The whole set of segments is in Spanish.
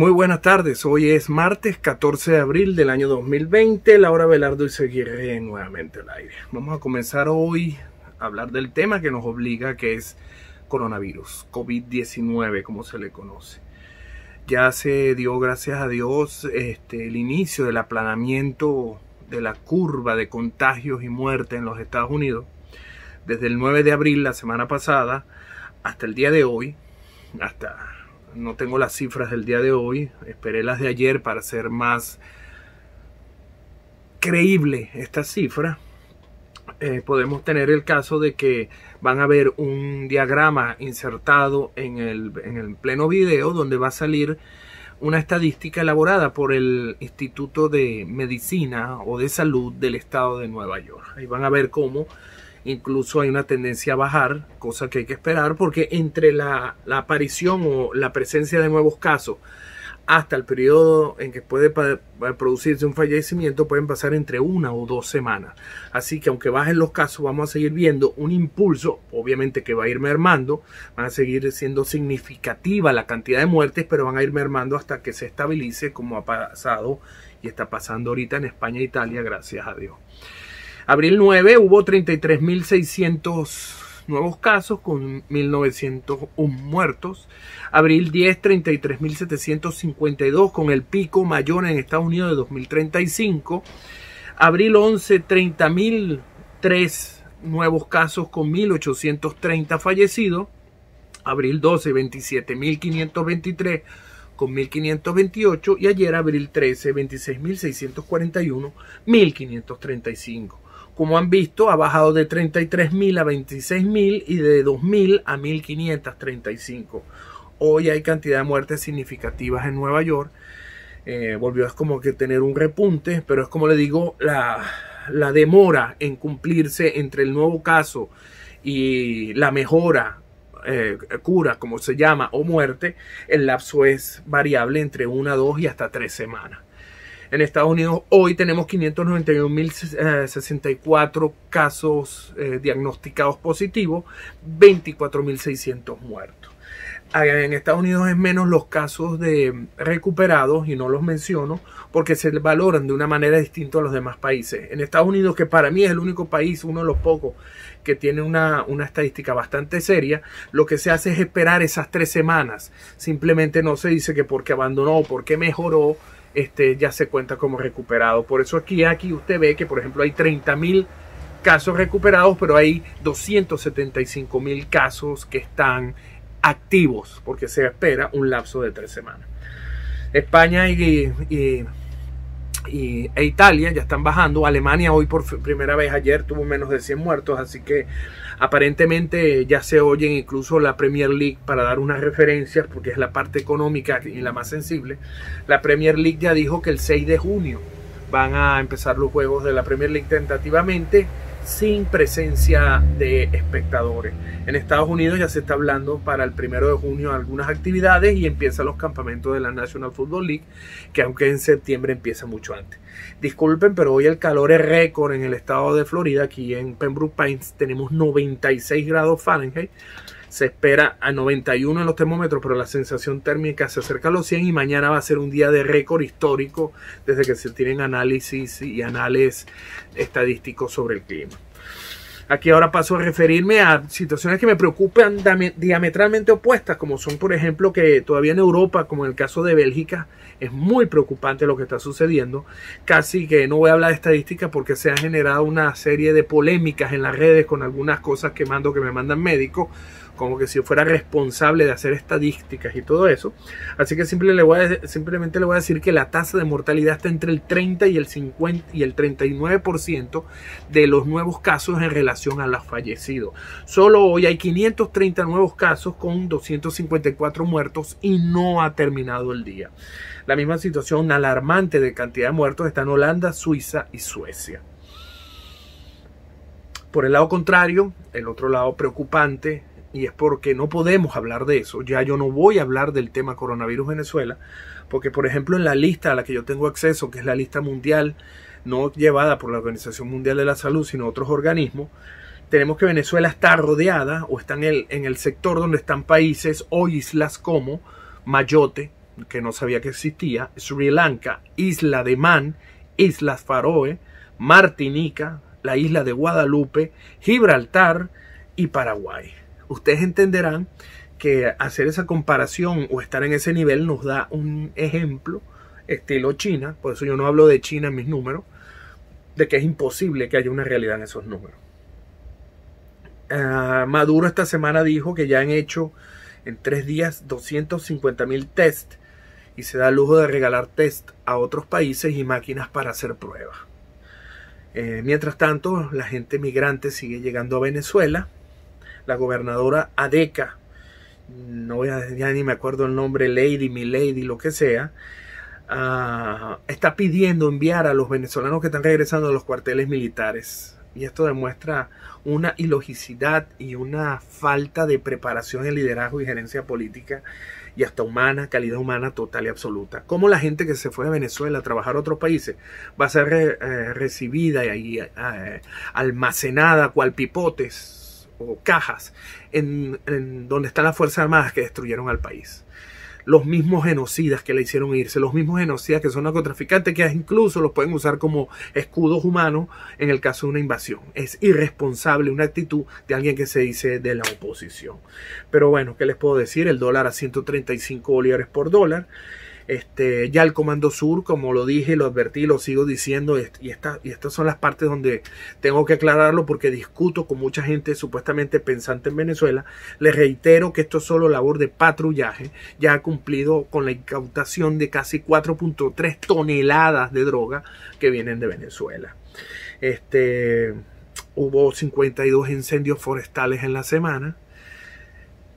Muy buenas tardes, hoy es martes 14 de abril del año 2020, Laura Velardo y seguiré nuevamente al aire. Vamos a comenzar hoy a hablar del tema que nos obliga, que es coronavirus, COVID-19, como se le conoce. Ya se dio, gracias a Dios, este, el inicio del aplanamiento de la curva de contagios y muerte en los Estados Unidos. Desde el 9 de abril, la semana pasada, hasta el día de hoy, hasta no tengo las cifras del día de hoy, esperé las de ayer para hacer más creíble esta cifra. Eh, podemos tener el caso de que van a ver un diagrama insertado en el, en el pleno video donde va a salir una estadística elaborada por el Instituto de Medicina o de Salud del Estado de Nueva York. Ahí van a ver cómo incluso hay una tendencia a bajar, cosa que hay que esperar, porque entre la, aparición o la presencia de nuevos casos hasta el periodo en que puede producirse un fallecimiento pueden pasar entre una o dos semanas. Así que aunque bajen los casos, vamos a seguir viendo un impulso, obviamente que va a ir mermando, van a seguir siendo significativa la cantidad de muertes, pero van a ir mermando hasta que se estabilice como ha pasado y está pasando ahorita en España e Italia, gracias a Dios. Abril 9 hubo 33.600 nuevos casos con 1.901 muertos. Abril 10, 33.752 con el pico mayor en Estados Unidos de 2035. Abril 11, 30.003 nuevos casos con 1.830 fallecidos. Abril 12, 27.523 con 1.528 y ayer abril 13, 26.641, 1.535 como han visto, ha bajado de 33.000 a 26.000 y de 2.000 a 1.535. Hoy hay cantidad de muertes significativas en Nueva York. Eh, volvió a como que tener un repunte, pero es como le digo, la, la demora en cumplirse entre el nuevo caso y la mejora eh, cura, como se llama, o muerte, el lapso es variable entre una, dos y hasta tres semanas. En Estados Unidos hoy tenemos 591.064 casos eh, diagnosticados positivos, 24.600 muertos. En Estados Unidos es menos los casos de recuperados y no los menciono porque se valoran de una manera distinta a los demás países. En Estados Unidos, que para mí es el único país, uno de los pocos que tiene una, una estadística bastante seria, lo que se hace es esperar esas tres semanas. Simplemente no se dice que porque abandonó o porque mejoró, este, ya se cuenta como recuperado. Por eso aquí, aquí usted ve que, por ejemplo, hay 30 mil casos recuperados, pero hay 275 mil casos que están activos, porque se espera un lapso de tres semanas. España y, e Italia ya están bajando. Alemania hoy por primera vez ayer tuvo menos de 100 muertos, así que Aparentemente ya se oyen incluso la Premier League para dar unas referencias, porque es la parte económica y la más sensible. La Premier League ya dijo que el 6 de junio van a empezar los juegos de la Premier League tentativamente sin presencia de espectadores. En Estados Unidos ya se está hablando para el primero de junio algunas actividades y empiezan los campamentos de la National Football League, que aunque en septiembre empieza mucho antes. Disculpen, pero hoy el calor es récord en el estado de Florida. Aquí en Pembroke Pines tenemos 96 grados Fahrenheit. Se espera a 91 en los termómetros, pero la sensación térmica se acerca a los 100 y mañana va a ser un día de récord histórico desde que se tienen análisis y análisis estadísticos sobre el clima. Aquí ahora paso a referirme a situaciones que me preocupan diametralmente opuestas, como son, por ejemplo, que todavía en Europa, como en el caso de Bélgica, es muy preocupante lo que está sucediendo. Casi que no voy a hablar de estadísticas porque se han generado una serie de polémicas en las redes con algunas cosas que mando que me mandan médicos como que si fuera responsable de hacer estadísticas y todo eso. Así que simplemente le, voy a, simplemente le voy a decir que la tasa de mortalidad está entre el 30 y el 50 y el 39% de los nuevos casos en relación a los fallecidos. Solo hoy hay 530 nuevos casos con 254 muertos y no ha terminado el día. La misma situación alarmante de cantidad de muertos está en Holanda, Suiza y Suecia. Por el lado contrario, el otro lado preocupante y es porque no podemos hablar de eso. Ya yo no voy a hablar del tema coronavirus Venezuela, porque por ejemplo en la lista a la que yo tengo acceso, que es la lista mundial, no llevada por la Organización Mundial de la Salud, sino otros organismos, tenemos que Venezuela está rodeada o está en el, en el sector donde están países o islas como Mayotte, que no sabía que existía, Sri Lanka, Isla de Man, Islas Faroe, Martinica, la isla de Guadalupe, Gibraltar y Paraguay. Ustedes entenderán que hacer esa comparación o estar en ese nivel nos da un ejemplo estilo China, por eso yo no hablo de China en mis números, de que es imposible que haya una realidad en esos números. Ah, Maduro esta semana dijo que ya han hecho en tres días 250 mil test y se da lujo de regalar test a otros países y máquinas para hacer pruebas. Eh, mientras tanto, la gente migrante sigue llegando a Venezuela. La gobernadora Adeca, no voy a, ya ni me acuerdo el nombre, Lady, mi Lady, lo que sea, ah, está pidiendo enviar a los venezolanos que están regresando a los cuarteles militares. Y esto demuestra una ilogicidad y una falta de preparación en liderazgo y gerencia política y hasta humana, calidad humana total y absoluta. ¿Cómo la gente que se fue a Venezuela a trabajar a otros países va a ser eh, recibida y eh, almacenada cual pipotes o cajas en, en donde están las Fuerzas Armadas que destruyeron al país? los mismos genocidas que le hicieron irse, los mismos genocidas que son narcotraficantes, que incluso los pueden usar como escudos humanos en el caso de una invasión. Es irresponsable una actitud de alguien que se dice de la oposición. Pero bueno, ¿qué les puedo decir? El dólar a 135 bolívares por dólar. Este, ya el Comando Sur, como lo dije, lo advertí, lo sigo diciendo, y, y estas son las partes donde tengo que aclararlo porque discuto con mucha gente supuestamente pensante en Venezuela. Les reitero que esto es solo labor de patrullaje, ya ha cumplido con la incautación de casi 4.3 toneladas de droga que vienen de Venezuela. Este, hubo 52 incendios forestales en la semana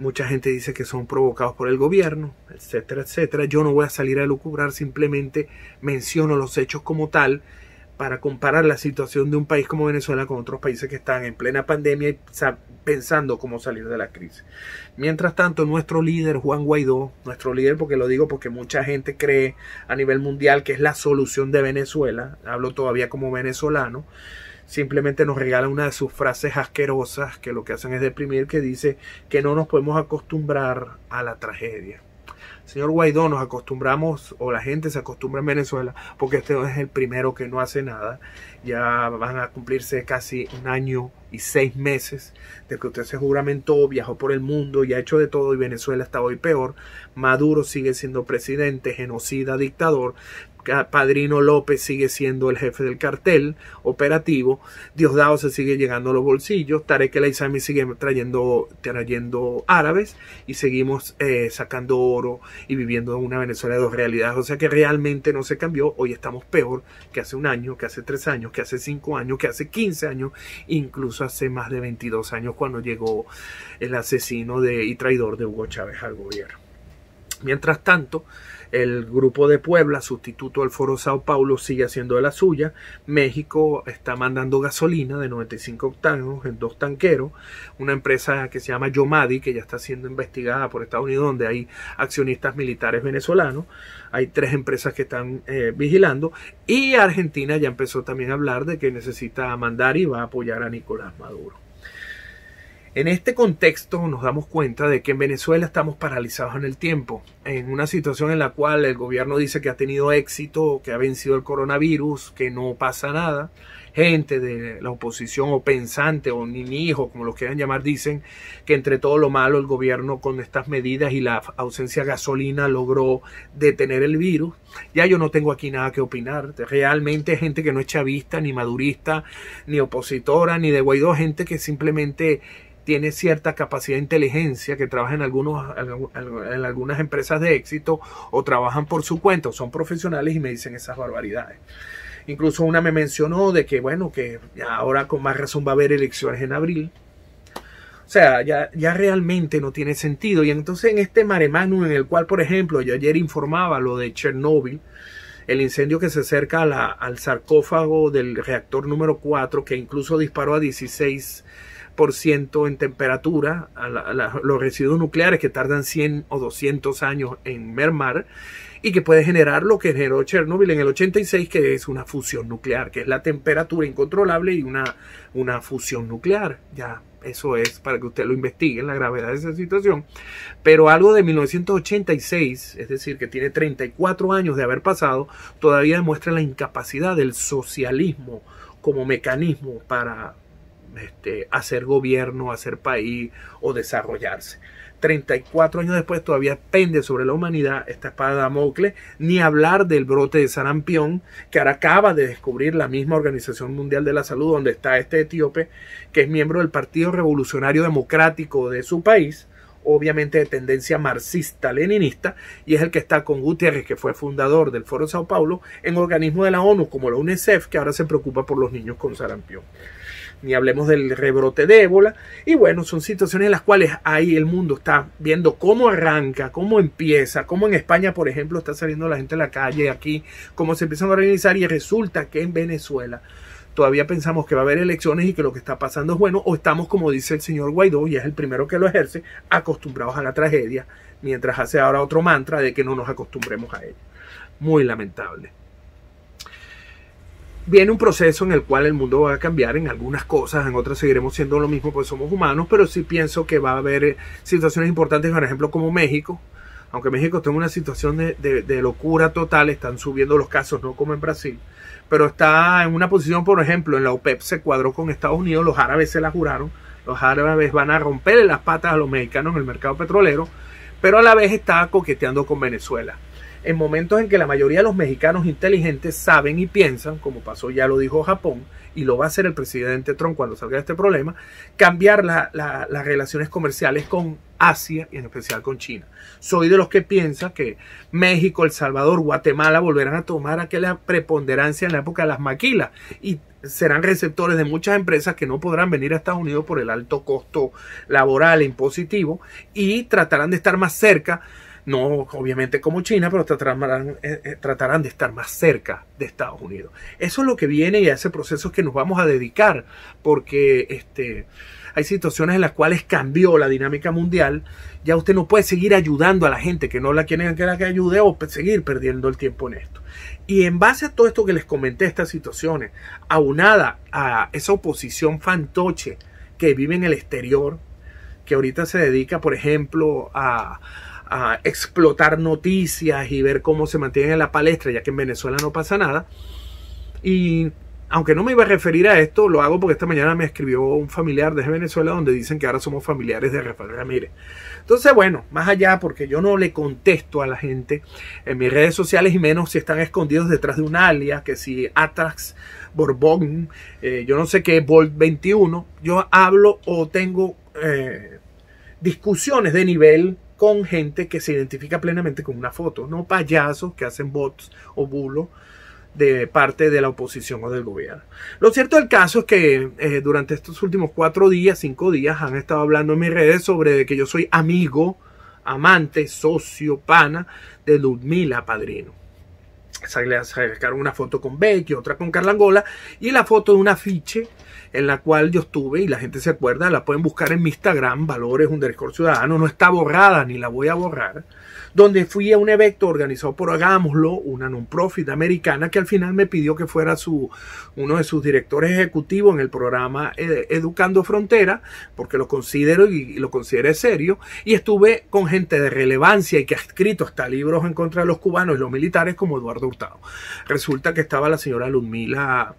Mucha gente dice que son provocados por el gobierno, etcétera, etcétera. Yo no voy a salir a lucubrar, simplemente menciono los hechos como tal para comparar la situación de un país como Venezuela con otros países que están en plena pandemia y pensando cómo salir de la crisis. Mientras tanto, nuestro líder, Juan Guaidó, nuestro líder, porque lo digo porque mucha gente cree a nivel mundial que es la solución de Venezuela, hablo todavía como venezolano, simplemente nos regala una de sus frases asquerosas que lo que hacen es deprimir, que dice que no nos podemos acostumbrar a la tragedia. Señor Guaidó, nos acostumbramos, o la gente se acostumbra en Venezuela, porque este es el primero que no hace nada. Ya van a cumplirse casi un año y seis meses de que usted se juramentó, viajó por el mundo y ha hecho de todo y Venezuela está hoy peor. Maduro sigue siendo presidente, genocida, dictador. Padrino López sigue siendo el jefe del cartel operativo, Diosdado se sigue llegando a los bolsillos, Tarek El Aizami sigue trayendo, trayendo árabes y seguimos eh, sacando oro y viviendo en una Venezuela de dos realidades. O sea que realmente no se cambió, hoy estamos peor que hace un año, que hace tres años, que hace cinco años, que hace quince años, incluso hace más de 22 años cuando llegó el asesino y traidor de Hugo Chávez al gobierno. Mientras tanto, el grupo de Puebla, sustituto al Foro Sao Paulo, sigue haciendo de la suya. México está mandando gasolina de 95 octanos en dos tanqueros. Una empresa que se llama Yomadi, que ya está siendo investigada por Estados Unidos, donde hay accionistas militares venezolanos. Hay tres empresas que están eh, vigilando. Y Argentina ya empezó también a hablar de que necesita mandar y va a apoyar a Nicolás Maduro. En este contexto nos damos cuenta de que en Venezuela estamos paralizados en el tiempo, en una situación en la cual el gobierno dice que ha tenido éxito, que ha vencido el coronavirus, que no pasa nada. Gente de la oposición o pensante o ni hijo, como lo quieran llamar, dicen que entre todo lo malo el gobierno con estas medidas y la ausencia de gasolina logró detener el virus. Ya yo no tengo aquí nada que opinar. Realmente gente que no es chavista, ni madurista, ni opositora, ni de Guaidó, gente que simplemente tiene cierta capacidad de inteligencia, que trabaja en, algunos, en algunas empresas de éxito o trabajan por su cuenta, o son profesionales y me dicen esas barbaridades. Incluso una me mencionó de que, bueno, que ahora con más razón va a haber elecciones en abril. O sea, ya, ya realmente no tiene sentido. Y entonces en este mare en el cual, por ejemplo, yo ayer informaba lo de Chernobyl, el incendio que se acerca al sarcófago del reactor número 4, que incluso disparó a 16 por ciento en temperatura, a los residuos nucleares que tardan 100 o 200 años en mermar y que puede generar lo que generó Chernobyl en el 86, que es una fusión nuclear, que es la temperatura incontrolable y una, una fusión nuclear. Ya, eso es para que usted lo investigue, la gravedad de esa situación. Pero algo de 1986, es decir, que tiene 34 años de haber pasado, todavía demuestra la incapacidad del socialismo como mecanismo para este, hacer gobierno, hacer país o desarrollarse. 34 años después todavía pende sobre la humanidad esta espada de Damocles, ni hablar del brote de sarampión que ahora acaba de descubrir la misma Organización Mundial de la Salud, donde está este etíope, que es miembro del Partido Revolucionario Democrático de su país, obviamente de tendencia marxista-leninista, y es el que está con Gutiérrez, que fue fundador del Foro de Sao Paulo, en organismos de la ONU como la UNICEF, que ahora se preocupa por los niños con sarampión ni hablemos del rebrote de ébola. Y bueno, son situaciones en las cuales ahí el mundo está viendo cómo arranca, cómo empieza, cómo en España, por ejemplo, está saliendo la gente a la calle, aquí, cómo se empiezan a organizar y resulta que en Venezuela todavía pensamos que va a haber elecciones y que lo que está pasando es bueno, o estamos, como dice el señor Guaidó, y es el primero que lo ejerce, acostumbrados a la tragedia, mientras hace ahora otro mantra de que no nos acostumbremos a ella. Muy lamentable viene un proceso en el cual el mundo va a cambiar en algunas cosas, en otras seguiremos siendo lo mismo porque somos humanos, pero sí pienso que va a haber eh, situaciones importantes, por ejemplo, como México. Aunque México está en una situación de, locura total, están subiendo los casos, no como en Brasil, pero está en una posición, por ejemplo, en la OPEP se cuadró con Estados Unidos, los árabes se la juraron, los árabes van a romperle las patas a los mexicanos en el mercado petrolero, pero a la vez está coqueteando con Venezuela en momentos en que la mayoría de los mexicanos inteligentes saben y piensan, como pasó ya lo dijo Japón, y lo va a hacer el presidente Trump cuando salga este problema, cambiar las relaciones comerciales con Asia y en especial con China. Soy de los que piensa que México, El Salvador, Guatemala volverán a tomar aquella preponderancia en la época de las maquilas y serán receptores de muchas empresas que no podrán venir a Estados Unidos por el alto costo laboral e impositivo y tratarán de estar más cerca no obviamente como China, pero tratarán, eh, eh, tratarán de estar más cerca de Estados Unidos. Eso es lo que viene y a ese proceso es que nos vamos a dedicar, porque este, hay situaciones en las cuales cambió la dinámica mundial. Ya usted no puede seguir ayudando a la gente que no la quieren que la que ayude o seguir perdiendo el tiempo en esto. Y en base a todo esto que les comenté, estas situaciones, aunada a esa oposición fantoche que vive en el exterior, que ahorita se dedica, por ejemplo, a, a explotar noticias y ver cómo se mantienen en la palestra, ya que en Venezuela no pasa nada. Y aunque no me iba a referir a esto, lo hago porque esta mañana me escribió un familiar de Venezuela donde dicen que ahora somos familiares de Rafael Ramírez. Entonces, bueno, más allá, porque yo no le contesto a la gente en mis redes sociales y menos si están escondidos detrás de un alias, que si Atrax, Borbón, eh, yo no sé qué, Volt 21, yo hablo o tengo eh, discusiones de nivel con gente que se identifica plenamente con una foto, no payasos que hacen bots o bulos de parte de la oposición o del gobierno. Lo cierto del caso es que eh, durante estos últimos cuatro días, cinco días, han estado hablando en mis redes sobre que yo soy amigo, amante, socio, pana de Ludmila Padrino. Sacaron una foto con Becky, otra con Carla Angola y la foto de un afiche en la cual yo estuve y la gente se acuerda, la pueden buscar en mi Instagram, Valores Underscore Ciudadano, no está borrada ni la voy a borrar, donde fui a un evento organizado por Hagámoslo, una non-profit americana que al final me pidió que fuera su, uno de sus directores ejecutivos en el programa eh, Educando Frontera, porque lo considero y, lo consideré serio, y estuve con gente de relevancia y que ha escrito hasta libros en contra de los cubanos y los militares como Eduardo Hurtado. Resulta que estaba la señora Ludmila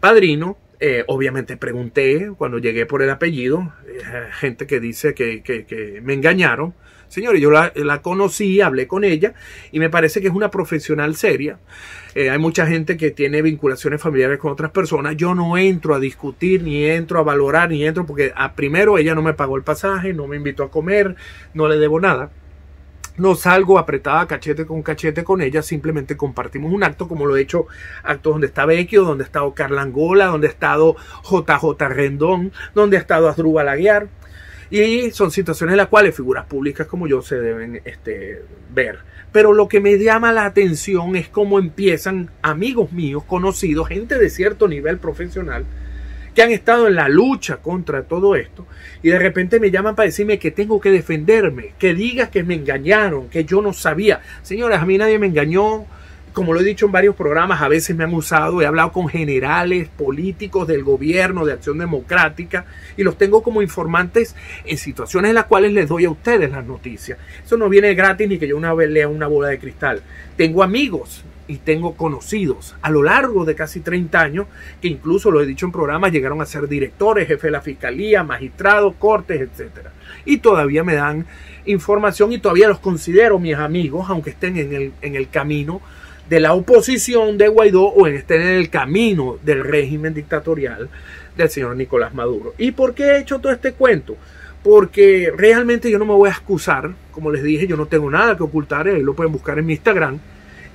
Padrino, eh, obviamente pregunté cuando llegué por el apellido, eh, gente que dice que, me engañaron. Señores, yo la, conocí, hablé con ella y me parece que es una profesional seria. Eh, hay mucha gente que tiene vinculaciones familiares con otras personas. Yo no entro a discutir, ni entro a valorar, ni entro porque a primero ella no me pagó el pasaje, no me invitó a comer, no le debo nada. No salgo apretada cachete con cachete con ella, simplemente compartimos un acto como lo he hecho actos donde está Vecchio, donde ha estado Carla Angola, donde ha estado JJ Rendón, donde ha estado Asdrúbal Aguiar. Y son situaciones en las cuales figuras públicas como yo se deben este, ver. Pero lo que me llama la atención es cómo empiezan amigos míos, conocidos, gente de cierto nivel profesional, que han estado en la lucha contra todo esto, y de repente me llaman para decirme que tengo que defenderme, que digas que me engañaron, que yo no sabía. Señores, a mí nadie me engañó, como lo he dicho en varios programas, a veces me han usado, he hablado con generales políticos del gobierno de Acción Democrática y los tengo como informantes en situaciones en las cuales les doy a ustedes las noticias. Eso no viene gratis ni que yo una vez lea una bola de cristal. Tengo amigos y tengo conocidos a lo largo de casi 30 años que incluso lo he dicho en programas llegaron a ser directores, jefe de la fiscalía, magistrados, cortes, etcétera. Y todavía me dan información y todavía los considero mis amigos, aunque estén en el, en el camino de la oposición de Guaidó o estén en el camino del régimen dictatorial del señor Nicolás Maduro. ¿Y por qué he hecho todo este cuento? Porque realmente yo no me voy a excusar, como les dije, yo no tengo nada que ocultar, ahí lo pueden buscar en mi Instagram.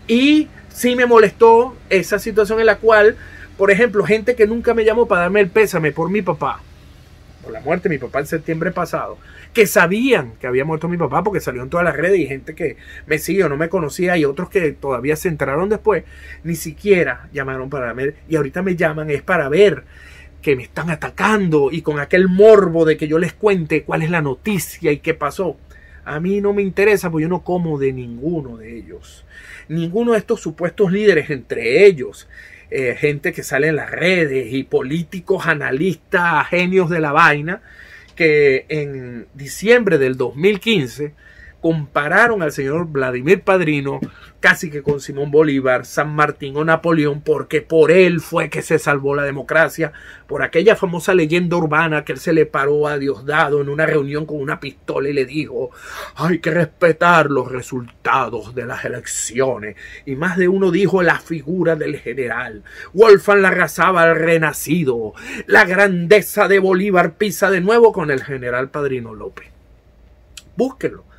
Y sí me molestó esa situación en la cual, por ejemplo, gente que nunca me llamó para darme el pésame por mi papá, por la muerte de mi papá en septiembre pasado, que sabían que había muerto mi papá porque salió en todas las redes y gente que me siguió, no me conocía y otros que todavía se enteraron después, ni siquiera llamaron para ver y ahorita me llaman es para ver que me están atacando y con aquel morbo de que yo les cuente cuál es la noticia y qué pasó. A mí no me interesa porque yo no como de ninguno de ellos. Ninguno de estos supuestos líderes, entre ellos, eh, gente que sale en las redes y políticos, analistas, genios de la vaina, que en diciembre del 2015 compararon al señor Vladimir Padrino casi que con Simón Bolívar, San Martín o Napoleón, porque por él fue que se salvó la democracia, por aquella famosa leyenda urbana que él se le paró a Diosdado en una reunión con una pistola y le dijo, hay que respetar los resultados de las elecciones. Y más de uno dijo la figura del general. Wolfgang al renacido. La grandeza de Bolívar pisa de nuevo con el general Padrino López. Búsquenlo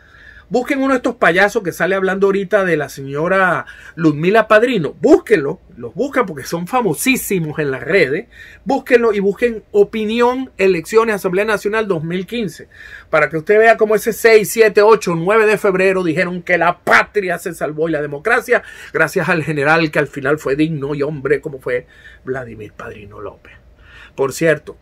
Busquen uno de estos payasos que sale hablando ahorita de la señora Ludmila Padrino. Búsquenlo, los buscan porque son famosísimos en las redes. Búsquenlo y busquen opinión, elecciones, Asamblea Nacional 2015. Para que usted vea cómo ese 6, 7, 8, 9 de febrero dijeron que la patria se salvó y la democracia gracias al general que al final fue digno y hombre como fue Vladimir Padrino López. Por cierto,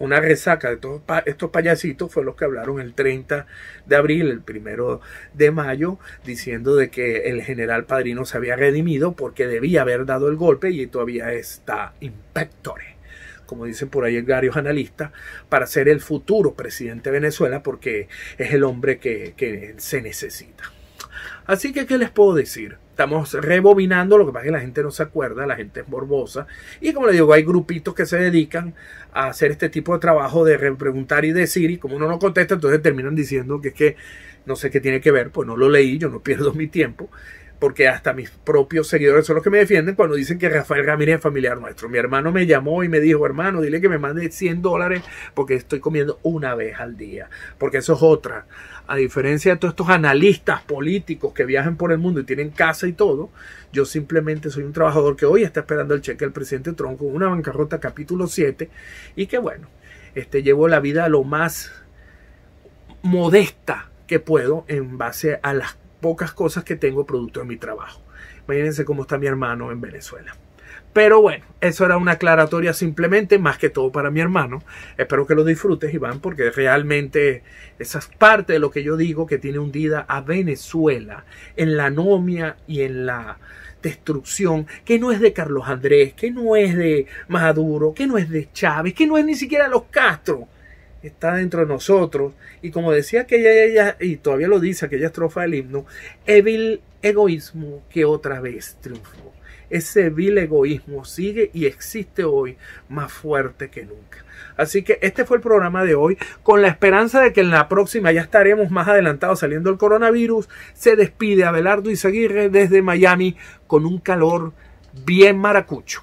una resaca de todos estos payasitos fue los que hablaron el 30 de abril, el primero de mayo, diciendo de que el general Padrino se había redimido porque debía haber dado el golpe y todavía está impectore, como dicen por ahí varios analistas, para ser el futuro presidente de Venezuela porque es el hombre que, que se necesita. Así que, ¿qué les puedo decir? Estamos rebobinando, lo que pasa es que la gente no se acuerda, la gente es morbosa. Y como le digo, hay grupitos que se dedican a hacer este tipo de trabajo de preguntar y decir, y como uno no contesta, entonces terminan diciendo que es que no sé qué tiene que ver, pues no lo leí, yo no pierdo mi tiempo porque hasta mis propios seguidores son los que me defienden cuando dicen que Rafael Ramírez es familiar nuestro. Mi hermano me llamó y me dijo, hermano, dile que me mande 100 dólares porque estoy comiendo una vez al día. Porque eso es otra. A diferencia de todos estos analistas políticos que viajan por el mundo y tienen casa y todo, yo simplemente soy un trabajador que hoy está esperando el cheque del presidente Trump con una bancarrota capítulo 7 y que bueno, este, llevo la vida lo más modesta que puedo en base a las pocas cosas que tengo producto de mi trabajo. Imagínense cómo está mi hermano en Venezuela. Pero bueno, eso era una aclaratoria simplemente, más que todo para mi hermano. Espero que lo disfrutes, Iván, porque realmente esa es parte de lo que yo digo que tiene hundida a Venezuela en la anomia y en la destrucción, que no es de Carlos Andrés, que no es de Maduro, que no es de Chávez, que no es ni siquiera los Castro está dentro de nosotros. Y como decía aquella, ella, y todavía lo dice aquella estrofa del himno, el egoísmo que otra vez triunfó. Ese vil egoísmo sigue y existe hoy más fuerte que nunca. Así que este fue el programa de hoy, con la esperanza de que en la próxima ya estaremos más adelantados saliendo el coronavirus. Se despide Abelardo Izaguirre desde Miami con un calor bien maracucho.